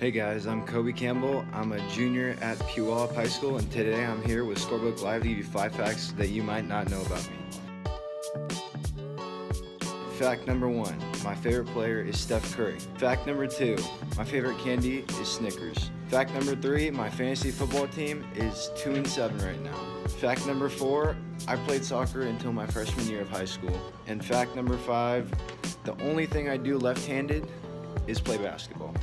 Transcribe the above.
Hey guys, I'm Cobi Campbell. I'm a junior at Puyallup High School, and today I'm here with Scorebook Live to give you five facts that you might not know about me. Fact number one my favorite player is Steph Curry. Fact number two my favorite candy is Snickers. Fact number three my fantasy football team is 2 and 7 right now. Fact number four I played soccer until my freshman year of high school. And fact number five the only thing I do left handed is play basketball.